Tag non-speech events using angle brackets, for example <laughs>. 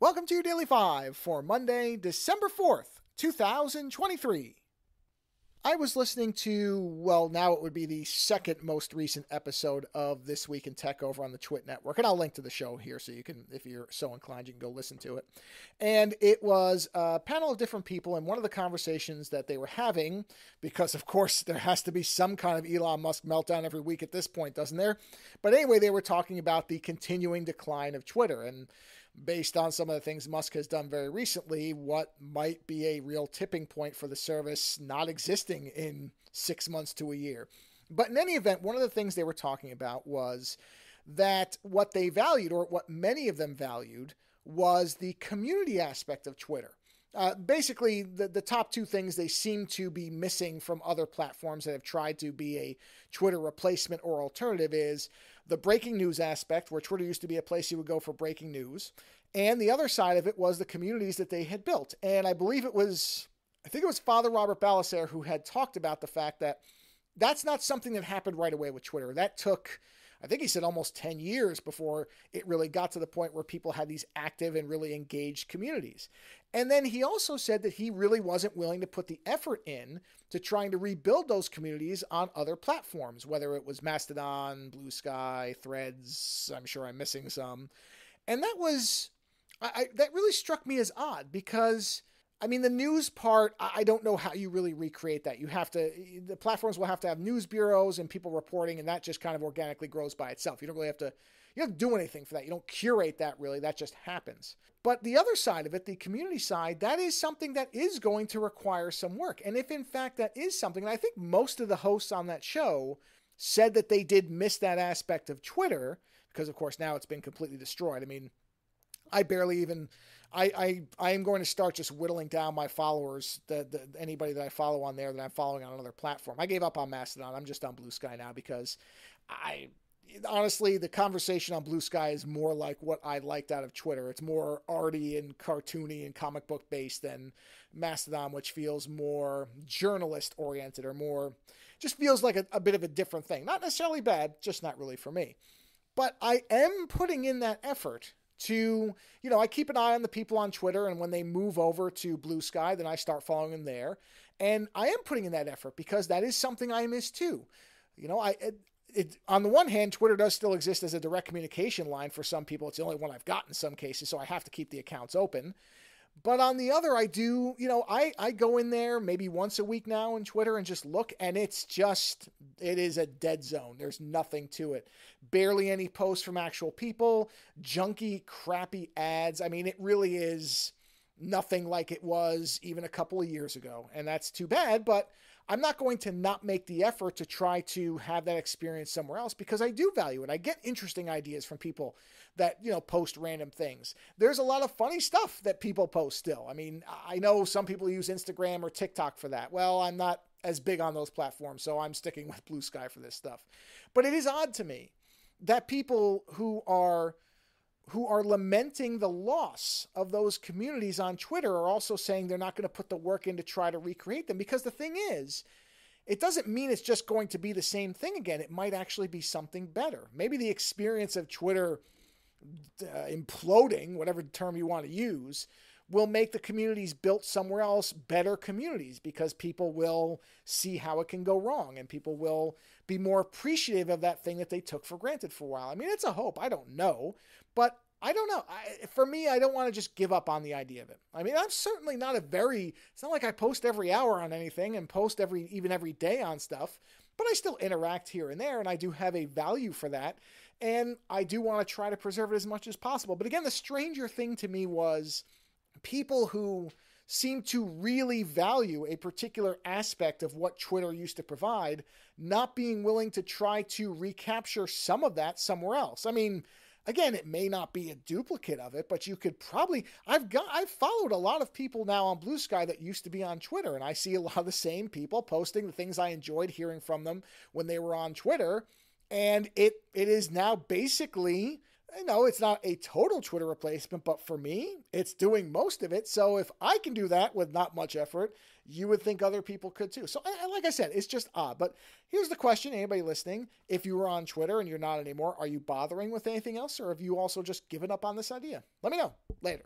Welcome to your Daily 5 for Monday, December 4th, 2023. I was listening to, well, now it would be the second most recent episode of This Week in Tech over on the Twit Network. And I'll link to the show here so you can, if you're so inclined, you can go listen to it. And it was a panel of different people. And one of the conversations that they were having, because of course there has to be some kind of Elon Musk meltdown every week at this point, doesn't there? But anyway, they were talking about the continuing decline of Twitter. And based on some of the things Musk has done very recently, what might be a real tipping point for the service not existing in six months to a year. But in any event, one of the things they were talking about was that what they valued, or what many of them valued, was the community aspect of Twitter. Uh, basically, the, the top two things they seem to be missing from other platforms that have tried to be a Twitter replacement or alternative is the breaking news aspect, where Twitter used to be a place you would go for breaking news. And the other side of it was the communities that they had built. And I believe it was, I think it was Father Robert Ballecer who had talked about the fact that that's not something that happened right away with Twitter. That took I think he said almost 10 years before it really got to the point where people had these active and really engaged communities. And then he also said that he really wasn't willing to put the effort in to trying to rebuild those communities on other platforms, whether it was Mastodon, Blue Sky, Threads, I'm sure I'm missing some. And that was I, that really struck me as odd because I mean, the news part, I don't know how you really recreate that. You have to, the platforms will have to have news bureaus and people reporting, and that just kind of organically grows by itself. You don't really have to, you don't do anything for that. You don't curate that really. That just happens. But the other side of it, the community side, that is something that is going to require some work. And if in fact that is something, and I think most of the hosts on that show said that they did miss that aspect of Twitter, because of course now it's been completely destroyed. I mean, I barely even I, I I am going to start just whittling down my followers, the, the anybody that I follow on there that I'm following on another platform. I gave up on Mastodon. I'm just on Blue Sky now because I honestly the conversation on Blue Sky is more like what I liked out of Twitter. It's more arty and cartoony and comic book based than Mastodon, which feels more journalist oriented or more just feels like a, a bit of a different thing. Not necessarily bad, just not really for me. But I am putting in that effort to, you know, I keep an eye on the people on Twitter, and when they move over to Blue Sky, then I start following them there. And I am putting in that effort because that is something I miss too. You know, I. It, it, on the one hand, Twitter does still exist as a direct communication line for some people. It's the only one I've got in some cases, so I have to keep the accounts open. But on the other, I do, you know, I, I go in there maybe once a week now on Twitter and just look, and it's just, it is a dead zone. There's nothing to it. Barely any posts from actual people, junky, crappy ads. I mean, it really is nothing like it was even a couple of years ago. And that's too bad, but I'm not going to not make the effort to try to have that experience somewhere else because I do value it. I get interesting ideas from people that, you know, post random things. There's a lot of funny stuff that people post still. I mean, I know some people use Instagram or TikTok for that. Well, I'm not as big on those platforms, so I'm sticking <laughs> with Blue Sky for this stuff. But it is odd to me that people who are who are lamenting the loss of those communities on Twitter are also saying they're not going to put the work in to try to recreate them. Because the thing is, it doesn't mean it's just going to be the same thing again. It might actually be something better. Maybe the experience of Twitter uh, imploding, whatever term you want to use, will make the communities built somewhere else better communities because people will see how it can go wrong and people will be more appreciative of that thing that they took for granted for a while. I mean, it's a hope. I don't know. But I don't know. I, for me, I don't want to just give up on the idea of it. I mean, I'm certainly not a very. It's not like I post every hour on anything and post every even every day on stuff, but I still interact here and there, and I do have a value for that, and I do want to try to preserve it as much as possible. But again, the stranger thing to me was people who seem to really value a particular aspect of what Twitter used to provide, not being willing to try to recapture some of that somewhere else. I mean, again, it may not be a duplicate of it, but you could probably I've got I've followed a lot of people now on Blue Sky that used to be on Twitter, and I see a lot of the same people posting the things I enjoyed hearing from them when they were on Twitter. And it it is now basically I know it's not a total Twitter replacement, but for me, it's doing most of it. So if I can do that with not much effort, you would think other people could too. So, like I said, it's just odd. But here's the question anybody listening if you were on Twitter and you're not anymore, are you bothering with anything else, or have you also just given up on this idea? Let me know later.